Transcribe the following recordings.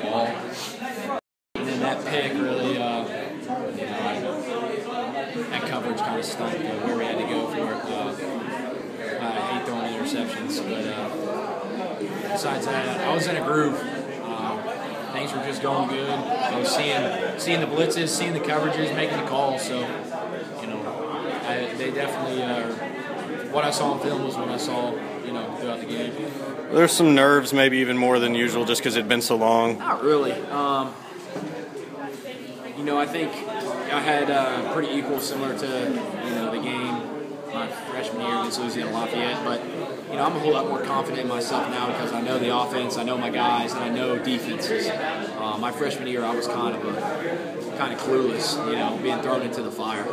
ball. And then that pick really, uh, you know, that coverage kind of stunk uh, where we had to go for it. Uh, I hate throwing interceptions, but uh, besides that, I was in a groove. Uh, things were just going good. I was seeing seeing the blitzes, seeing the coverages, making the calls. So, you know, I, they definitely are. What I saw on film was what I saw, you know, throughout the game. There's some nerves, maybe even more than usual, just because it'd been so long. Not really. Um, you know, I think I had uh, pretty equal, similar to you know the game my freshman year against Louisiana Lafayette. But you know, I'm a whole lot more confident in myself now because I know the offense, I know my guys, and I know defenses. Uh, my freshman year, I was kind of a, kind of clueless, you know, being thrown into the fire.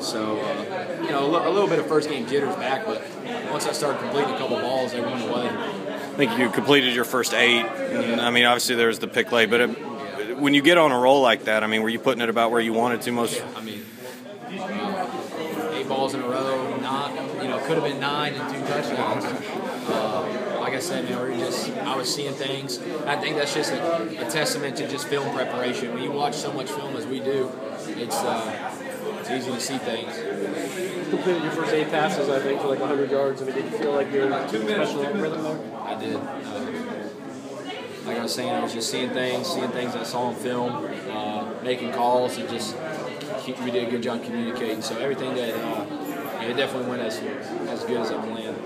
So, uh, you know, a, l- a little bit of first game jitters back, but once I started completing a couple balls, they went away. I think you completed your first eight. And, I mean, obviously there's the pick late, but it, when you get on a roll like that, I mean, were you putting it about where you wanted to most? I mean, uh, eight balls in a row, not you know, could have been nine and two touchdowns. Uh, like I said, man, we just I was seeing things. I think that's just a, a testament to just film preparation. When you watch so much film as we do, it's uh, it's easy to see things. completed your first eight passes, I think, for like 100 yards. I mean, did you feel like you're special rhythm there? I did. Uh, like I was saying, I was just seeing things, seeing things I saw on film, uh, making calls, and just we did a good job communicating. So everything that uh, it definitely went as as good as I planned.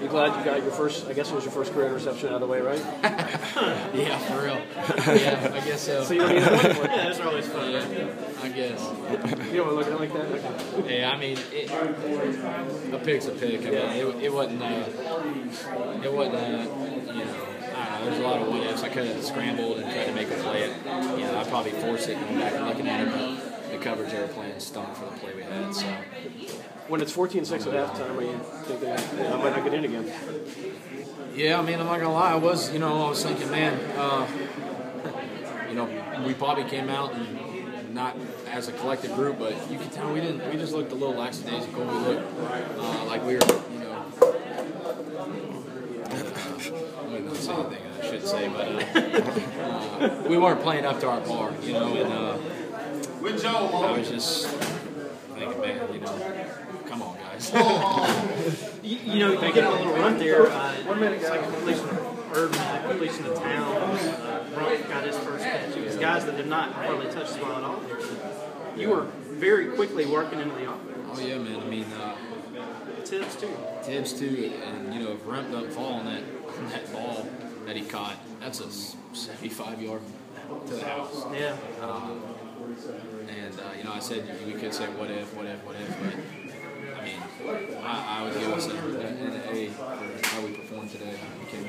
You glad you got your first? I guess it was your first career interception out of the way, right? Yeah, for real. Yeah, I guess so. So you don't need. Yeah, are always fun. Yeah, I guess. You don't want to look at it like that. Okay. Yeah, I mean, it, a pick's a pick. I mean, it, it wasn't. Uh, it wasn't. Uh, you know, I don't know. There's a lot of what ifs. I could have scrambled and tried to make a play. It, you know, I probably forced it going back and looking at it, but the coverage they were playing stunk for the play we had. So. When it's 14-6 at halftime, are you think that I might not get in again? Yeah, I mean, I'm not gonna lie. I was, you know, I was thinking, man, uh, you know, we probably came out and not as a collective group, but you can tell we didn't. We just looked a little lackadaisical. We looked uh, like we were, you know. I might not say anything I shouldn't say, but uh, uh, we weren't playing up to our par, you know, and uh, I was just thinking, man, you know, come on, guys. You, you know, you get a little run there. Uh, it's like completion of urban, completion of town. Uh, got his first catch. It was guys that did not hardly touch the ball at all. You were very quickly working into the offense. oh yeah, man. I mean. Uh, Tibbs too. Tibbs too, and you know if Rumph doesn't fall on that on that ball that he caught, that's a 75 yard to the house. Yeah. Um, and uh, you know I said we could say what if, what if, what if, but I, I was given a, an A for how we performed today. We came